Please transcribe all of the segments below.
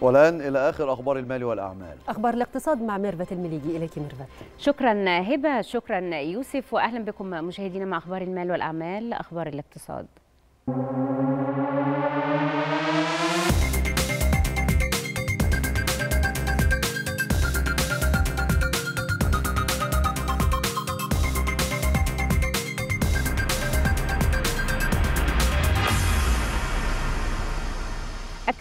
والآن إلى آخر أخبار المال والأعمال. أخبار الاقتصاد مع ميرفت المليجي إليك ميرفت. شكرا هبة شكرا يوسف وأهلا بكم مشاهدينا مع أخبار المال والأعمال أخبار الاقتصاد.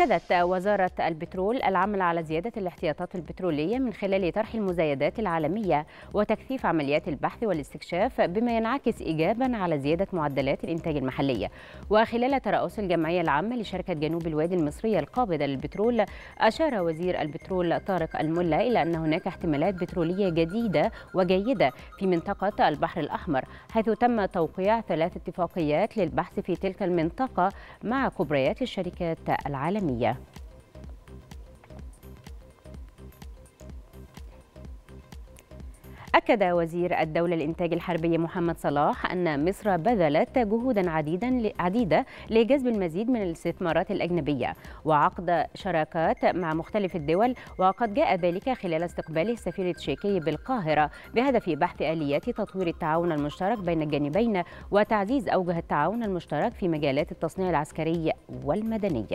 أكدت وزارة البترول العمل على زيادة الاحتياطات البترولية من خلال طرح المزايدات العالمية وتكثيف عمليات البحث والاستكشاف بما ينعكس إيجابا على زيادة معدلات الإنتاج المحلية. وخلال ترأس الجمعية العامة لشركة جنوب الوادي المصرية القابضة للبترول أشار وزير البترول طارق الملا إلى أن هناك احتمالات بترولية جديدة وجيدة في منطقة البحر الأحمر حيث تم توقيع ثلاث اتفاقيات للبحث في تلك المنطقة مع كبريات الشركات العالمية. العالمية أكد وزير الدولة الإنتاج الحربي محمد صلاح أن مصر بذلت جهودا عديدا عديدة لجذب المزيد من الاستثمارات الأجنبية وعقد شراكات مع مختلف الدول وقد جاء ذلك خلال استقبال السفير التشيكي بالقاهرة بهدف بحث آليات تطوير التعاون المشترك بين الجانبين وتعزيز أوجه التعاون المشترك في مجالات التصنيع العسكري والمدني.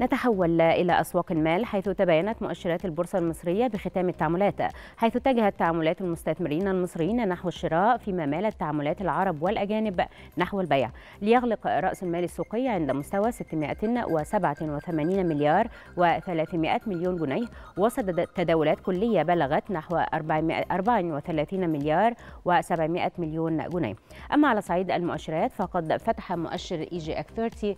نتحول إلى أسواق المال حيث تباينت مؤشرات البورصة المصرية بختام التعاملات حيث اتجهت تعاملات المستثمرين المصريين نحو الشراء فيما مالت تعاملات العرب والأجانب نحو البيع ليغلق رأس المال السوقي عند مستوى 687 مليار و300 مليون جنيه وسط تداولات كلية بلغت نحو 34 مليار و700 مليون جنيه. أما على صعيد المؤشرات فقد فتح مؤشر EGX 30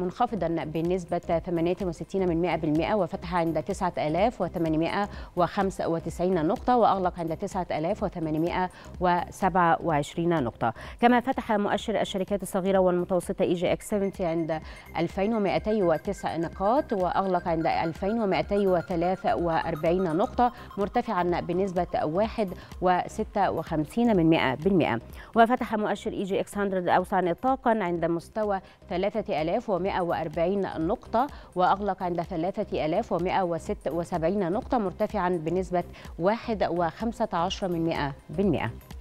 منخفضا بنسبة 68 من 100% وفتح عند 9895 نقطة وأغلق عند 9827 نقطة. كما فتح مؤشر الشركات الصغيرة والمتوسطة إي جي إكس 70 عند 2209 نقاط وأغلق عند 2243 نقطة مرتفعا بنسبة 1.56 من 100% وفتح مؤشر EGX 100 أوسع نطاقا عند مستوى 3140 نقطة وأغلق عند 3176 نقطة مرتفعا بنسبة 1.15 من 100%.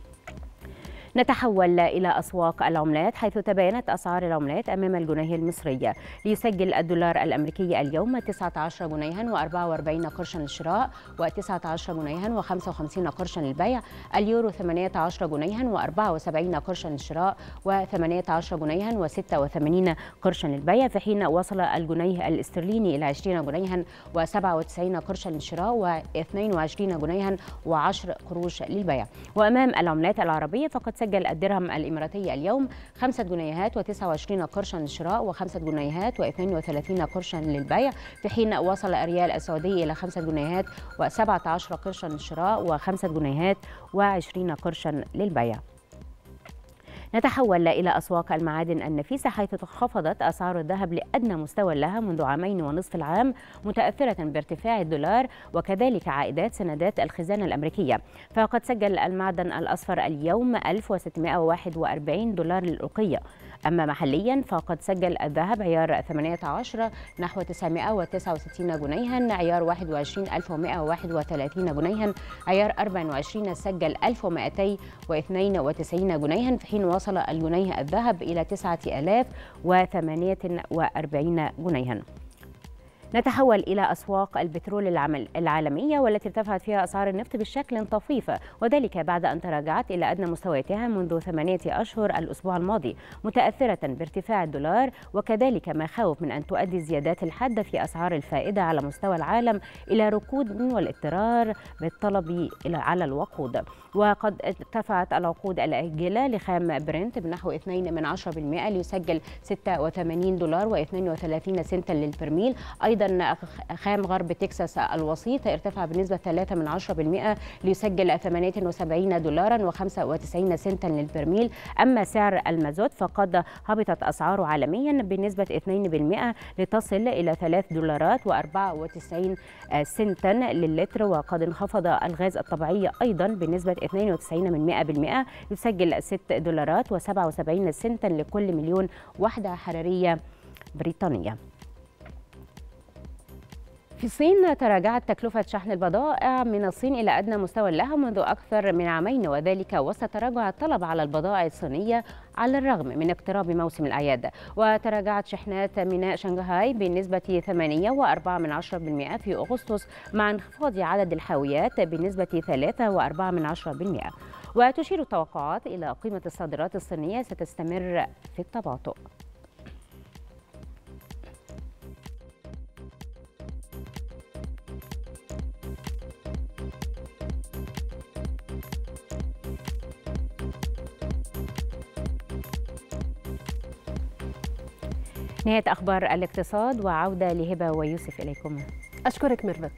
نتحول إلى أسواق العملات حيث تباينت أسعار العملات أمام الجنيه المصري ليسجل الدولار الأمريكي اليوم 19 جنيها و44 قرشا للشراء و19 جنيها و55 قرشا للبيع. اليورو 18 جنيها و74 قرشا للشراء و18 جنيها و86 قرشا للبيع. في حين وصل الجنيه الاسترليني إلى 20 جنيها و97 قرشا للشراء و22 جنيها و10 قروش للبيع. وأمام العملات العربية فقد سجل الدرهم الإماراتي اليوم 5 جنيهات و29 قرشا للشراء و5 جنيهات و32 قرشا للبيع في حين وصل الريال السعودي إلى 5 جنيهات و17 قرشا للشراء و5 جنيهات و20 قرشا للبيع. نتحول إلى أسواق المعادن النفيسة حيث انخفضت أسعار الذهب لأدنى مستوى لها منذ عامين ونصف العام متأثرة بارتفاع الدولار وكذلك عائدات سندات الخزانة الأمريكية. فقد سجل المعدن الأصفر اليوم 1641 دولار للأوقية. أما محليا فقد سجل الذهب عيار 18 نحو 969 جنيها عيار 21 1131 جنيها عيار 24 سجل 1292 جنيها في حين وصل الجنيه الذهب إلى 9048 جنيها. نتحول إلى أسواق البترول العالمية والتي ارتفعت فيها أسعار النفط بشكل طفيف. وذلك بعد أن تراجعت إلى أدنى مستوياتها منذ ثمانية أشهر الأسبوع الماضي متأثرة بارتفاع الدولار وكذلك مخاوف من أن تؤدي الزيادات الحادة في أسعار الفائدة على مستوى العالم إلى ركود والاضطرار بالطلب على الوقود. وقد ارتفعت العقود الآجلة لخام برنت بنحو 2 من 10% ليسجل 86 دولار و32 سنتا للبرميل. أيضا أيضا خام غرب تكساس الوسيط ارتفع بنسبة 3 من 10% ليسجل 78 دولارا و95 سنتا للبرميل. أما سعر المازوت فقد هبطت أسعاره عالميا بنسبة 2% لتصل إلى 3 دولارات و94 سنتا للتر وقد انخفض الغاز الطبيعي أيضا بنسبة 92 من 100% يسجل 6 دولارات و77 سنتا لكل مليون وحدة حرارية بريطانية. في الصين تراجعت تكلفة شحن البضائع من الصين إلى أدنى مستوى لها منذ أكثر من عامين وذلك وسط تراجع الطلب على البضائع الصينية على الرغم من اقتراب موسم الأعياد. وتراجعت شحنات ميناء شنغهاي بنسبة 8.4% في أغسطس مع انخفاض عدد الحاويات بنسبة 3.4% وتشير التوقعات إلى قيمة الصادرات الصينية ستستمر في التباطؤ. نهاية أخبار الاقتصاد وعودة لهبة ويوسف إليكم. أشكرك ميرفت.